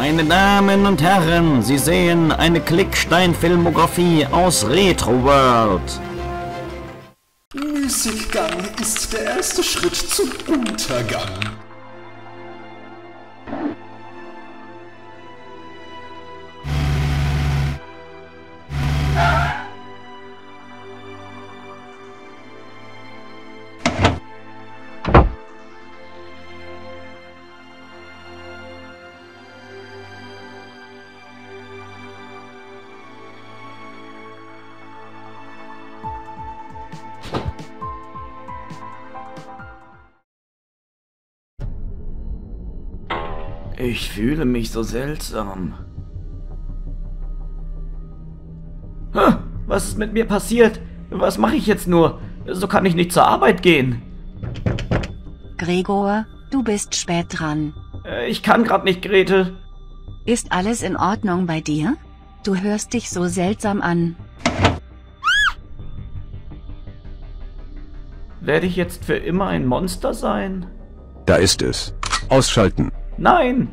Meine Damen und Herren, Sie sehen eine Klickstein-Filmografie aus Retro World. Müßiggang ist der erste Schritt zum Untergang. Ich fühle mich so seltsam. Hä? Was ist mit mir passiert? Was mache ich jetzt nur? So kann ich nicht zur Arbeit gehen. Gregor, du bist spät dran. Äh, Ich kann grad nicht, Gretel. Ist alles in Ordnung bei dir? Du hörst dich so seltsam an. Werde ich jetzt für immer ein Monster sein? Da ist es. Ausschalten. Nein!